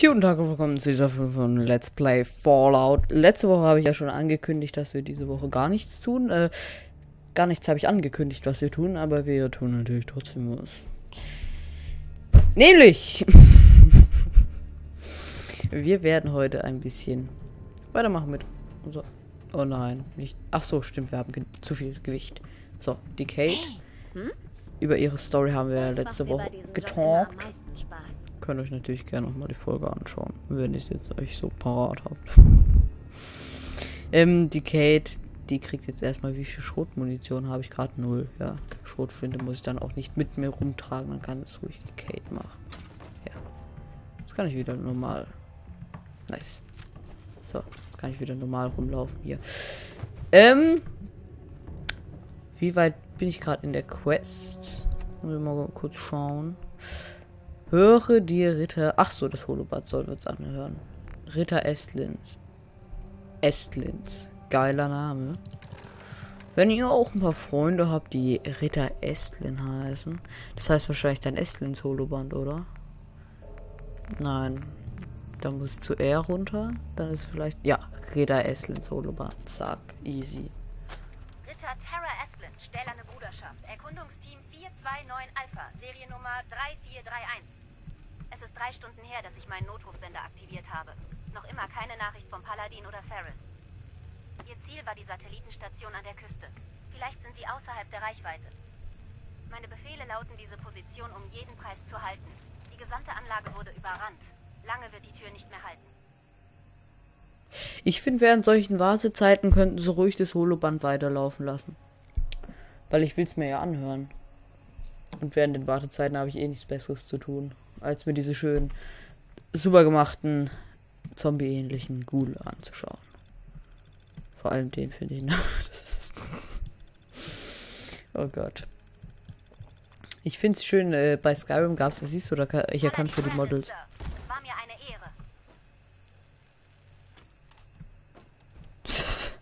Tag und willkommen zu dieser Folge von Let's Play Fallout. Letzte Woche habe ich ja schon angekündigt, dass wir diese Woche gar nichts tun. Äh, gar nichts habe ich angekündigt, was wir tun, aber wir tun natürlich trotzdem was. Nämlich, wir werden heute ein bisschen weitermachen mit unser. Oh nein, nicht. Ach so, stimmt, wir haben zu viel Gewicht. So, Decade. Über ihre Story haben wir Was letzte Woche getalkt. Könnt euch natürlich gerne nochmal die Folge anschauen, wenn ihr es jetzt euch so parat habt. ähm, die Kate, die kriegt jetzt erstmal, wie viel Schrotmunition habe ich gerade? Null. Ja, Schrotflinte muss ich dann auch nicht mit mir rumtragen, dann kann es ruhig die Kate machen. Ja. Jetzt kann ich wieder normal. Nice. So, jetzt kann ich wieder normal rumlaufen hier. Ähm. Wie weit bin ich gerade in der Quest? Muss ich mal kurz schauen. Höre dir Ritter. Ach so, das Holobad sollen wir uns anhören. Ritter Estlins. Estlins. Geiler Name. Wenn ihr auch ein paar Freunde habt, die Ritter Estlin heißen. Das heißt wahrscheinlich dein Estlins Holoband, oder? Nein. Da muss ich zu R runter. Dann ist vielleicht. Ja, Ritter Estlins Holoband. Zack. Easy. Ritter Terra Esplin, Stählerne Bruderschaft, Erkundungsteam 429 Alpha, Seriennummer 3431. Es ist drei Stunden her, dass ich meinen Notrufsender aktiviert habe. Noch immer keine Nachricht vom Paladin oder Ferris. Ihr Ziel war die Satellitenstation an der Küste. Vielleicht sind sie außerhalb der Reichweite. Meine Befehle lauten, diese Position um jeden Preis zu halten. Die gesamte Anlage wurde überrannt. Lange wird die Tür nicht mehr halten. Ich finde, während solchen Wartezeiten könnten sie ruhig das Holoband weiterlaufen lassen. Weil ich will es mir ja anhören. Und während den Wartezeiten habe ich eh nichts Besseres zu tun, als mir diese schönen, super gemachten, zombie-ähnlichen Ghoul anzuschauen. Vor allem den finde ich. das ist. oh Gott. Ich finde es schön, äh, bei Skyrim gab es, das siehst du, da kann, hier kannst du die Models. Sir, Es war mir eine Ehre.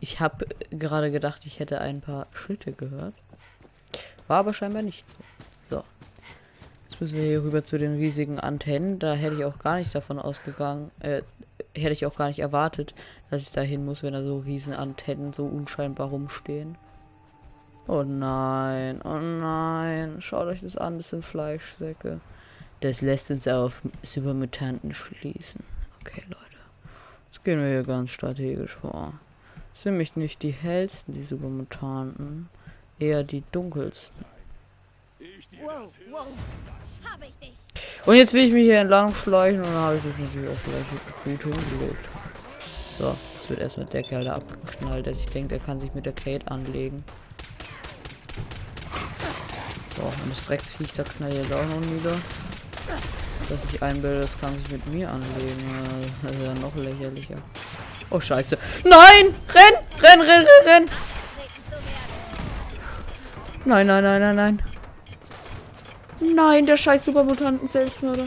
Ich habe gerade gedacht, ich hätte ein paar Schritte gehört. War aber scheinbar nicht so. So. Jetzt müssen wir hier rüber zu den riesigen Antennen. Da hätte ich auch gar nicht davon ausgegangen, äh, hätte ich auch gar nicht erwartet, dass ich da hin muss, wenn da so riesen Antennen so unscheinbar rumstehen. Oh nein, oh nein. Schaut euch das an, das sind Fleischsäcke. Das lässt uns auf Supermutanten schließen. Okay, Leute. Jetzt gehen wir hier ganz strategisch vor. Das sind nämlich nicht die hellsten, die Supermutanten. Eher die dunkelsten. Ich. Und jetzt will ich mich hier entlang schleichen und dann habe ich das natürlich auch gleich gut hingelegt. So, jetzt wird erstmal der Kerl da abgeknallt, der sich denkt, er kann sich mit der Kate anlegen. So, und das Drecksviech da knallt jetzt auch noch nieder. Dass ich einbilde, das kann sich mit mir anlegen. Das ist ja noch lächerlicher. Oh, scheiße. Nein! Renn! Renn, renn, renn, renn! Nein, nein, nein, nein, nein. Nein, der scheiß Supermutanten Selbstmörder.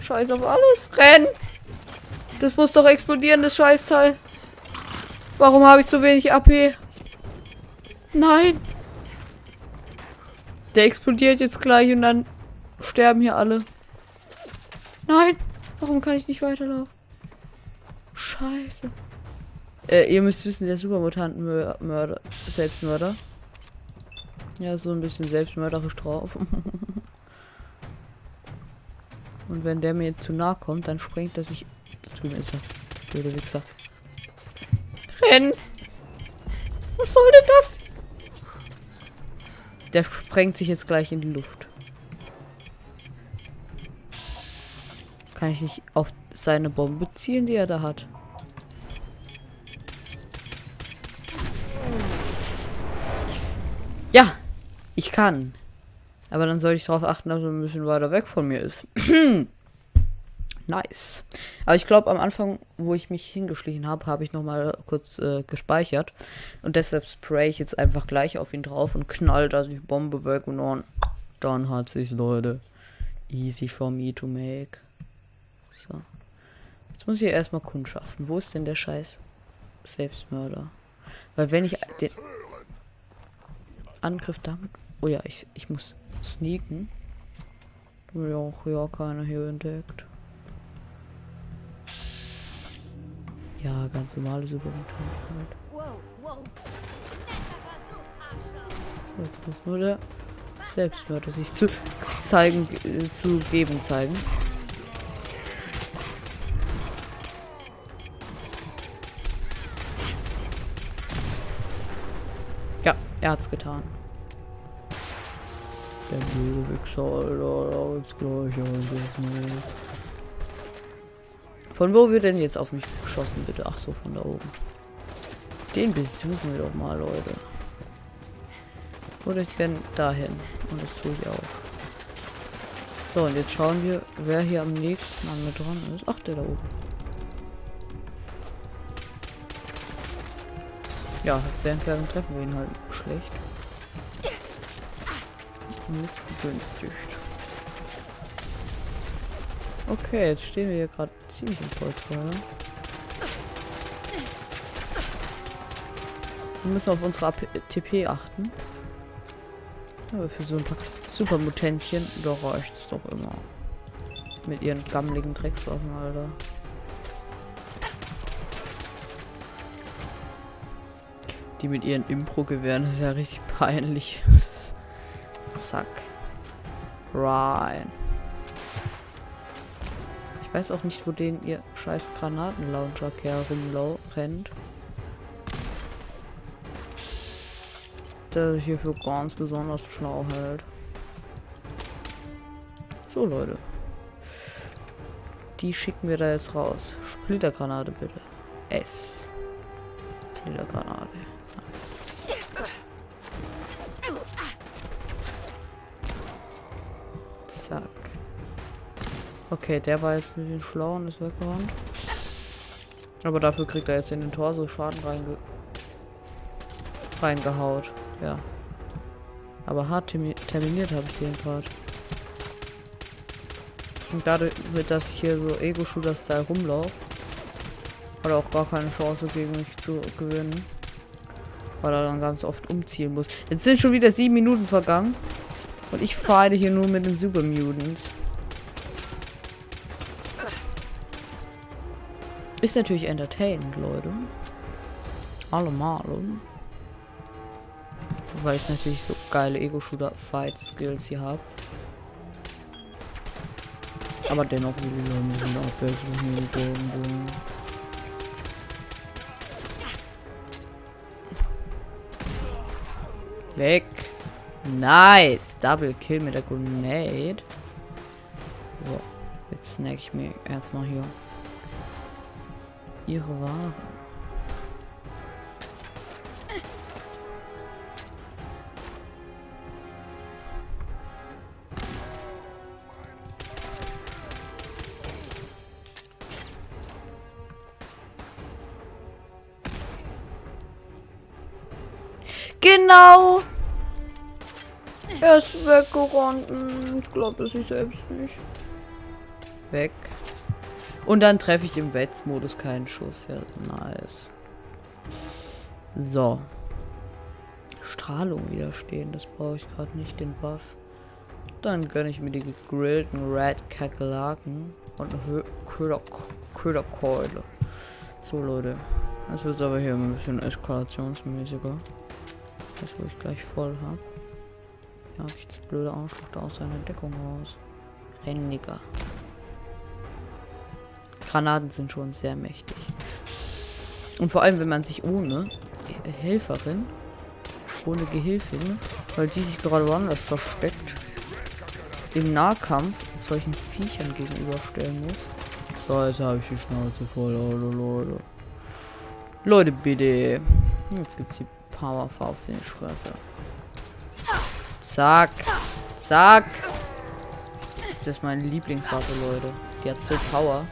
Scheiß auf alles. Renn! Das muss doch explodieren, das Scheißteil. Warum habe ich so wenig AP? Nein. Der explodiert jetzt gleich und dann sterben hier alle. Nein. Warum kann ich nicht weiterlaufen? Scheiße. Äh, ihr müsst wissen, der Supermutantenmörder, Selbstmörder. Ja, so ein bisschen selbstmörderisch drauf. Und wenn der mir zu nah kommt, dann sprengt er sich. Drüben ist er. Blöde Wichser. Renn! Was soll denn das? Der sprengt sich jetzt gleich in die Luft. Kann ich nicht auf seine Bombe zielen, die er da hat? Ja, ich kann. Aber dann sollte ich darauf achten, dass er ein bisschen weiter weg von mir ist. nice. Aber ich glaube, am Anfang, wo ich mich hingeschlichen habe, habe ich noch mal kurz äh, gespeichert. Und deshalb spray ich jetzt einfach gleich auf ihn drauf und knall da die Bombe weg und dann, dann hat sich's, Leute. Easy for me to make. So. Jetzt muss ich erstmal kundschaften. Wo ist denn der Scheiß Selbstmörder? Weil wenn ich den Angriff damit. Oh ja, ich, ich muss sneaken. Ja, auch ja keiner hier entdeckt. Ja, ganz normale Supermutant halt. So, jetzt muss nur der Selbstmörder sich zu zeigen, äh, zu geben zeigen. Ja, er hat's getan. Der blöde Wichser, alles gleich, Von wo wird denn jetzt auf mich geschossen, bitte? Ach so, von da oben. Den besuchen wir doch mal, Leute. Oder ich werde dahin. Und das tue ich auch. So, und jetzt schauen wir, wer hier am nächsten an mir dran ist. Ach, der da oben. Ja, aus der Entfernung treffen wir ihn halt schlecht. Mist begünstigt. Okay, jetzt stehen wir hier gerade ziemlich im Kreuzfeuer. Wir müssen auf unsere TP achten. Aber für so ein paar Supermutentchen, da reicht's doch immer. Mit ihren gammeligen Dreckswaffen, Alter. Die mit ihren Impro-Gewehren ist ja richtig peinlich. Zack. Rein. Ich weiß auch nicht, wo den ihr scheiß Granatenlauncher rumrennt. Der sich hier für ganz besonders schlau hält. So, Leute. Die schicken wir da jetzt raus. Splittergranate bitte. S. Splittergranate. Okay, der war jetzt ein bisschen schlau und ist weggerannt. Aber dafür kriegt er jetzt in den Tor so Schaden reinge reingehaut. Ja. Aber hart terminiert habe ich den Part. Und dadurch, dass ich hier so Ego-Shooter-Style rumlaufe, hat er auch gar keine Chance gegen mich zu gewinnen. Weil er dann ganz oft umziehen muss. Jetzt sind schon wieder sieben Minuten vergangen. Und ich fahre hier nur mit den Super Mutants. Ist natürlich entertainend, Leute. Allemal. Weil ich natürlich so geile Ego-Shooter-Fight-Skills hier habe. Aber dennoch ein bisschen Abwechslung hier Weg. Nice. Double Kill mit der Grenade. So. Jetzt snack ich mir erstmal hier ihre Ware. Genau. Er ist weggerannt. Hm, ich glaube, das ist selbst nicht. Weg. Und dann treffe ich im Wetzmodus keinen Schuss. Ja, nice. So. Strahlung widerstehen. Das brauche ich gerade nicht, den Buff. Dann gönne ich mir die gegrillten Red Kakerlaken und eine Köderkeule. So, Leute. Das wird aber hier ein bisschen eskalationsmäßiger. Das, wo ich gleich voll habe. Ja, ich blöde Arschloch da aus seiner Deckung raus. Renniger. Granaten sind schon sehr mächtig. Und vor allem, wenn man sich ohne Helferin, ohne Gehilfin, weil die sich gerade woanders versteckt, im Nahkampf solchen Viechern gegenüberstellen muss. So, jetzt habe ich die Schnauze voll, Leute, Leute. Leute, bitte. Jetzt gibt es die Powerfaust in die Fresse. Zack. Zack. Das ist meine Lieblingswaffe, Leute. Die hat so Power.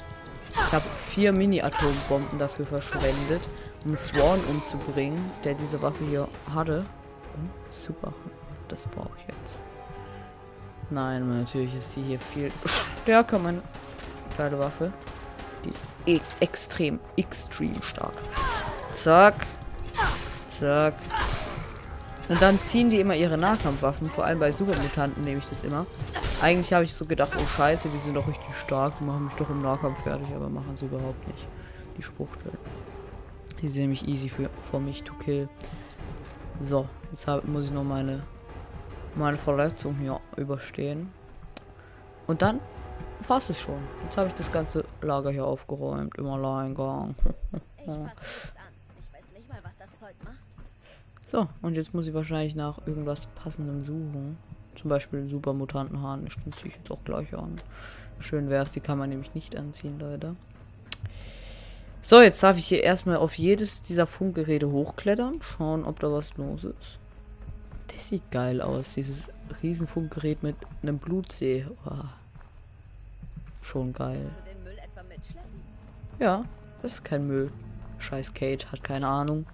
Ich habe vier Mini-Atombomben dafür verschwendet, um Swan umzubringen, der diese Waffe hier hatte. Oh, super. Das brauche ich jetzt. Nein, natürlich ist sie hier viel stärker, meine kleine Waffe. Die ist e extrem, extrem stark. Zack. Zack. Und dann ziehen die immer ihre Nahkampfwaffen, vor allem bei Supermutanten nehme ich das immer. Eigentlich habe ich so gedacht, oh scheiße, die sind doch richtig stark, die machen mich doch im Nahkampf fertig, aber machen sie überhaupt nicht. Die Spruchstellen. Die sind nämlich easy für, für mich to kill. So, jetzt hab, muss ich noch meine, meine Verletzung hier überstehen. Und dann war es schon. Jetzt habe ich das ganze Lager hier aufgeräumt im Alleingang. so, und jetzt muss ich wahrscheinlich nach irgendwas passendem suchen. Zum Beispiel den Supermutantenhahn. Ich jetzt auch gleich an. Schön wäre es, die kann man nämlich nicht anziehen, leider. So, jetzt darf ich hier erstmal auf jedes dieser Funkgeräte hochklettern. Schauen, ob da was los ist. Das sieht geil aus, dieses Riesenfunkgerät mit einem Blutsee. Oh. Schon geil. Ja, das ist kein Müll. Scheiß Kate, hat keine Ahnung.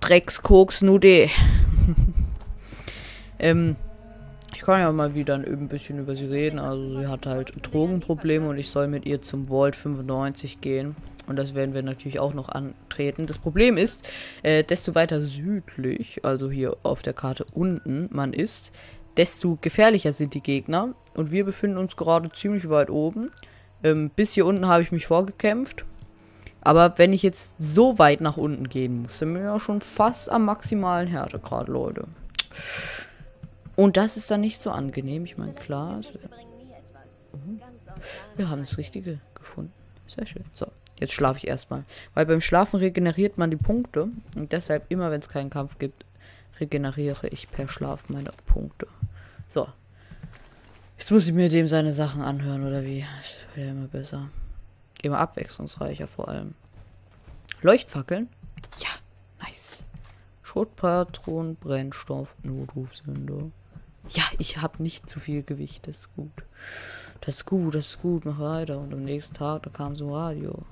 Dreckskoks Nude. ähm, ich kann ja mal wieder ein bisschen über sie reden. Also sie hat halt Drogenprobleme und ich soll mit ihr zum Vault 95 gehen. Und das werden wir natürlich auch noch antreten. Das Problem ist, äh, desto weiter südlich, also hier auf der Karte unten man ist, desto gefährlicher sind die Gegner. Und wir befinden uns gerade ziemlich weit oben. Ähm, bis hier unten habe ich mich vorgekämpft. Aber wenn ich jetzt so weit nach unten gehen muss, sind wir ja schon fast am maximalen Härtegrad, Leute. Und das ist dann nicht so angenehm. Ich meine, klar. Mhm. Wir haben das Richtige gefunden. Sehr schön. So, jetzt schlafe ich erstmal. Weil beim Schlafen regeneriert man die Punkte. Und deshalb, immer wenn es keinen Kampf gibt, regeneriere ich per Schlaf meine Punkte. So. Jetzt muss ich mir dem seine Sachen anhören, oder wie? Das wird ja immer besser. Immer abwechslungsreicher vor allem. Leuchtfackeln? Ja, nice. Schrotpatronen, Brennstoff, Notrufsender. Ja, ich habe nicht zu viel Gewicht, das ist gut. Das ist gut, das ist gut, mach weiter. Und am nächsten Tag, da kam so ein Radio.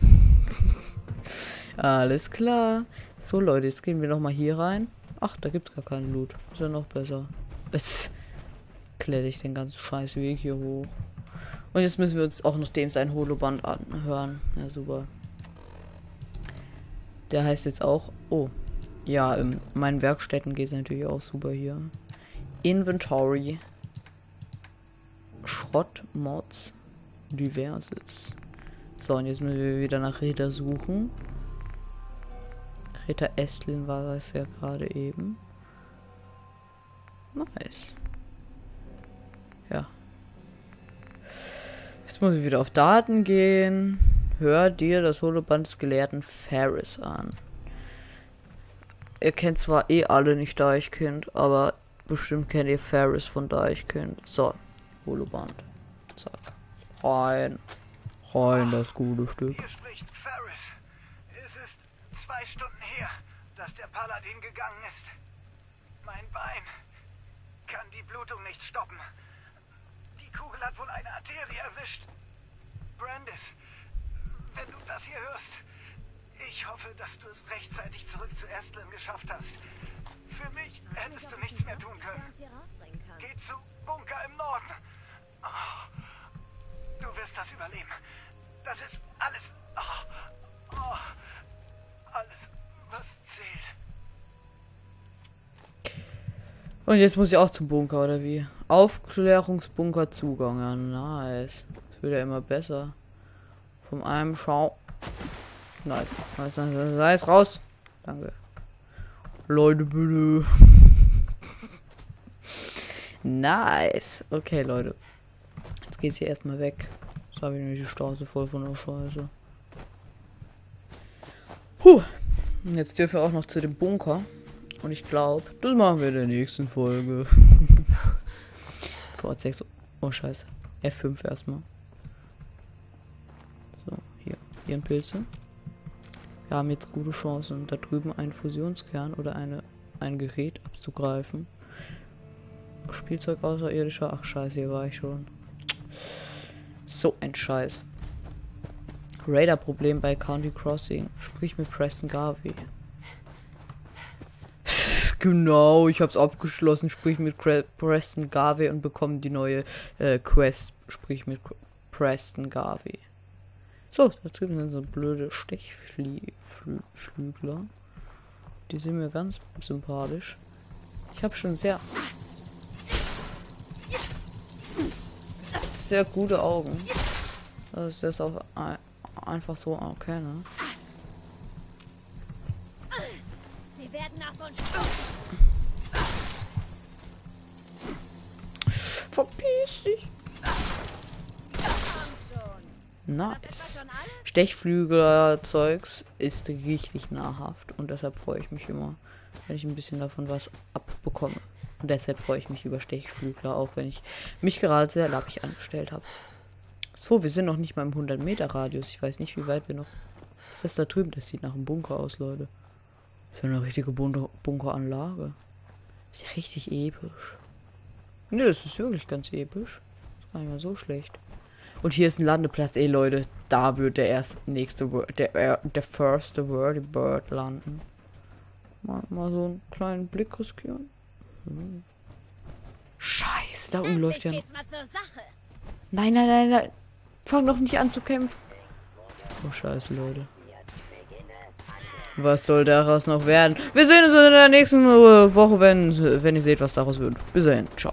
Alles klar. So, Leute, jetzt gehen wir noch mal hier rein. Ach, da gibt es gar keinen Loot. Ist ja noch besser. Jetzt kletter ich den ganzen scheiß Weg hier hoch. Und jetzt müssen wir uns auch noch dem sein Holoband anhören. Ja, super. Der heißt jetzt auch... Oh. Ja, in meinen Werkstätten geht es natürlich auch super hier. Inventory. Schrottmods. Diverses. So, und jetzt müssen wir wieder nach Räder suchen. Rita Estlin war das ja gerade eben. Nice. Ja. Jetzt muss ich wieder auf Daten gehen. Hör dir das Holoband des Gelehrten Ferris an. Ihr kennt zwar eh alle nicht Deichkind, aber bestimmt kennt ihr Ferris von Deichkind. So, Holoband. Zack. Rein. Rein, das gute Stück. Hier spricht Ferris. Es ist zwei Stunden her, dass der Paladin gegangen ist. Mein Bein kann die Blutung nicht stoppen. Die Kugel hat wohl eine Arterie erwischt. Brandis, wenn du das hier hörst, ich hoffe, dass du es rechtzeitig zurück zu Estlin geschafft hast. Für mich hättest du nichts mehr tun können. Geh zu Bunker im Norden. Oh, du wirst das überleben. Das ist alles. Oh, oh, alles, was zählt. Und jetzt muss ich auch zum Bunker, oder wie? Aufklärungsbunker Zugang. Ja, nice. Das wird ja immer besser. Vom einem Schau. Nice. Nice, nice, nice. Raus. Danke. Leute, bitte. nice. Okay, Leute. Jetzt geht's hier erstmal weg. Jetzt habe ich nämlich die Straße voll von der Scheiße. Puh. Jetzt dürfen wir auch noch zu dem Bunker. Und ich glaube, das machen wir in der nächsten Folge. Vor 6. Oh, scheiße. F5 erstmal. So, hier. Hier ein Pilze. Wir haben jetzt gute Chancen, da drüben einen Fusionskern oder eine, ein Gerät abzugreifen. Spielzeug außerirdischer. Ach, scheiße, hier war ich schon. So ein Scheiß. Radar-Problem bei County Crossing. Sprich mit Preston Garvey. Genau, ich hab's abgeschlossen. Sprich mit Preston Garvey und bekomme die neue äh, Quest. Sprich mit Preston Garvey. So, da drüben sind so blöde Stechflügler. Die sind mir ganz sympathisch. Ich habe schon sehr sehr gute Augen. Das ist das auch einfach so okay, ne? Sie werden nach uns Verpiss dich. Nice. Stechflügel-Zeugs ist richtig nahrhaft und deshalb freue ich mich immer, wenn ich ein bisschen davon was abbekomme. Und deshalb freue ich mich über Stechflügler, auch wenn ich mich gerade sehr lappig angestellt habe. So, wir sind noch nicht mal im 100 Meter Radius. Ich weiß nicht, wie weit wir noch... Was ist das da drüben? Das sieht nach einem Bunker aus, Leute. Das ist eine richtige Bunker Bunkeranlage. Ist ja richtig episch. Ne, das ist wirklich ganz episch. Das ist gar nicht mal so schlecht. Und hier ist ein Landeplatz. Ey, Leute, da wird der erste nächste Word, der, äh, der first Word Bird landen. Mal, mal so einen kleinen Blick riskieren. Hm. Scheiße, da oben läuft ja noch. Nein, nein, nein, nein. Fang doch nicht an zu kämpfen. Oh, scheiße, Leute. Was soll daraus noch werden? Wir sehen uns in der nächsten Woche, wenn, wenn ihr seht, was daraus wird. Bis dahin. Ciao.